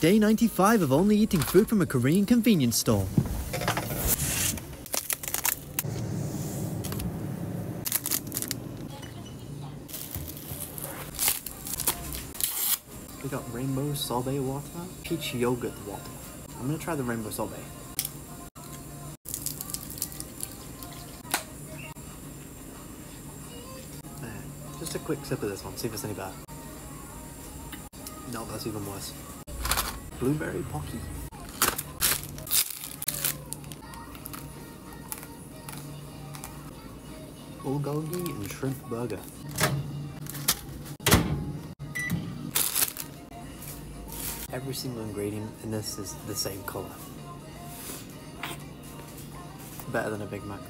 Day 95 of only eating food from a Korean convenience store. We got rainbow sorbet water, peach yogurt water. I'm gonna try the rainbow sorbet. Just a quick sip of this one, see if it's any better. No, that's even worse. Blueberry Pocky. Bulgogi and shrimp burger. Every single ingredient in this is the same color. Better than a Big Mac.